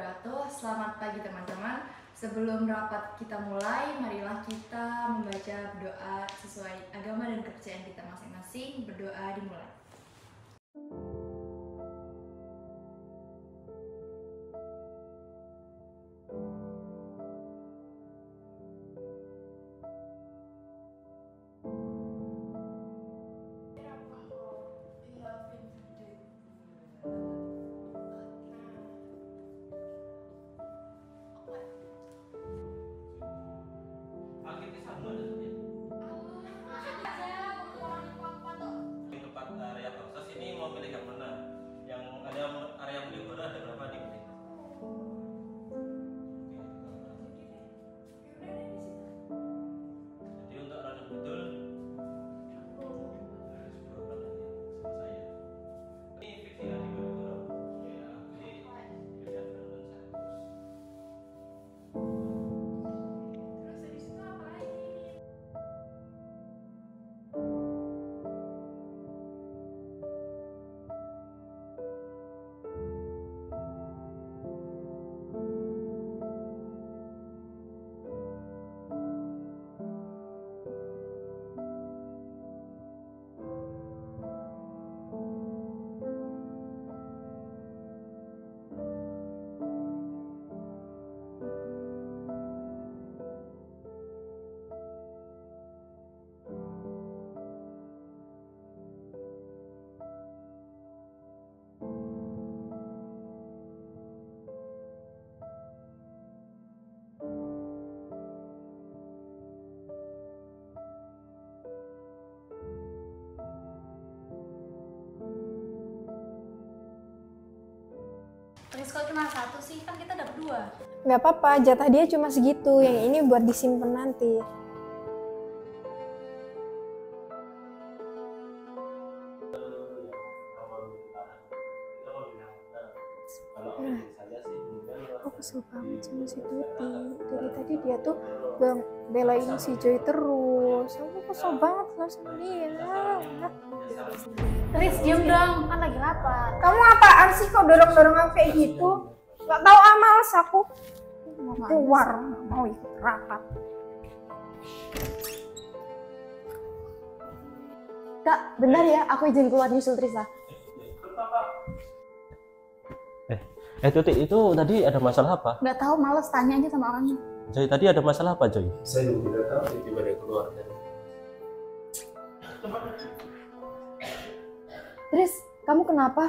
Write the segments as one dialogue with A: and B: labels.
A: wabarakatuh. Selamat pagi teman-teman. Sebelum rapat kita mulai, marilah kita membaca doa sesuai agama dan kepercayaan kita masing-masing. Berdoa dimulai. Kok cuma satu sih? Kan kita dapat dua.
B: Nggak apa-apa, jatah dia cuma segitu. Yang ini buat disimpan nanti.
C: Kalau
B: kesel banget sama si Tuti. Dari tadi dia tuh bel- belain si Joy terus. Aku kesel banget sama dia.
A: Tris, diem dong. Kan lagi rapat.
B: Kamu apaan sih kok dorong-dorong aku kayak gitu? Gak tahu ah males aku. Keluar, mau ikut rapat.
D: Kak, bentar ya, aku izin keluar nyusul Trisa.
C: Eh Tuti itu tadi ada masalah apa?
D: Nggak tahu, males tanya aja sama orangnya.
C: Joy tadi ada masalah apa Joy?
E: saya juga tidak tahu tiba-tiba dia keluar dari
D: Tris, kamu kenapa?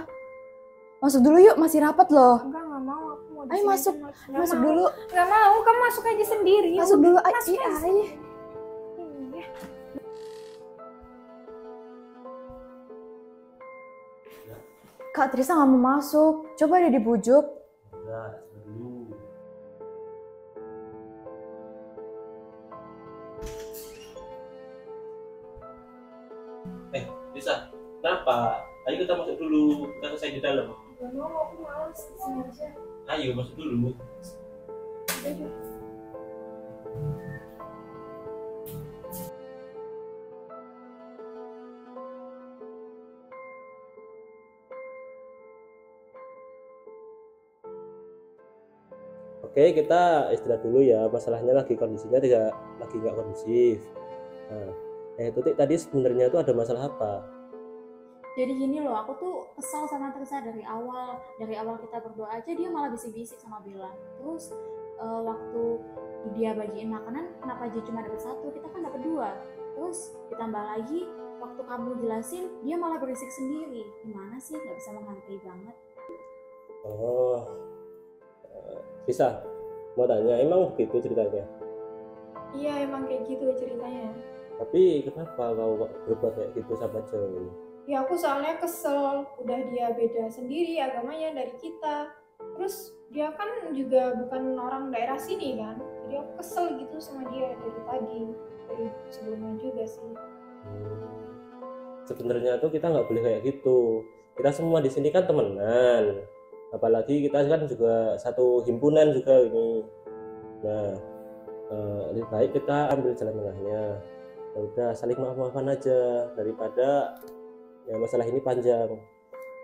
D: Masuk dulu yuk, masih rapat loh.
B: Enggak, nggak mau. Aku mau di
D: Ayo masuk, masuk
B: mau.
D: dulu.
B: Nggak mau, kamu masuk aja sendiri.
D: Masuk dulu, ayo.
B: Masuk
D: Iya,
B: aja.
D: Kak Trisa nggak mau masuk. Coba deh dibujuk.
C: Enggak, dulu. Eh, bisa. Kenapa? Ayo kita masuk dulu. Kita selesai di dalam.
B: Nggak mau, aku males di sini aja.
C: Ayo masuk dulu. Oke, kita istirahat dulu ya. Masalahnya lagi kondisinya tidak lagi nggak kondusif. Nah, eh Tutik tadi sebenarnya itu ada masalah apa?
A: Jadi gini loh, aku tuh kesal sama Trisa dari awal. Dari awal kita berdoa aja dia malah bisik-bisik sama Bella. Terus eh, waktu dia bagiin makanan, kenapa dia cuma dapat satu? Kita kan dapat dua. Terus ditambah lagi, waktu kamu jelasin, dia malah berisik sendiri. Gimana sih? Nggak bisa menghargai banget.
C: Oh, bisa. Mau tanya, emang begitu ceritanya?
B: Iya, emang kayak gitu ceritanya.
C: Tapi kenapa kau berbuat kayak gitu sama Joy?
B: Ya aku soalnya kesel, udah dia beda sendiri agamanya dari kita. Terus dia kan juga bukan orang daerah sini kan, jadi jadi aku kesel gitu sama dia dari tadi dari sebelumnya juga sih
C: Hmm. sebenarnya tuh kita nggak boleh kayak gitu kita semua di sini kan temenan apalagi kita kan juga satu himpunan juga ini. Nah eh, lebih baik kita ambil jalan tengahnya. Ya udah saling maaf maafan aja daripada ya masalah ini panjang.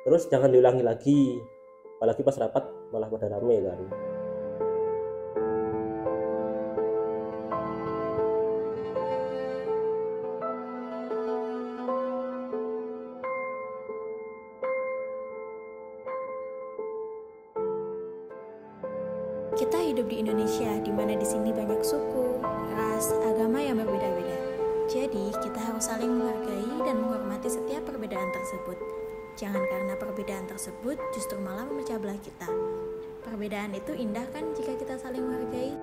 C: Terus jangan diulangi lagi. Apalagi pas rapat malah pada rame kan
F: hidup di Indonesia, di mana di sini banyak suku, ras, agama yang berbeda-beda. Jadi, kita harus saling menghargai dan menghormati setiap perbedaan tersebut. Jangan karena perbedaan tersebut justru malah memecah belah kita. Perbedaan itu indah kan jika kita saling menghargai?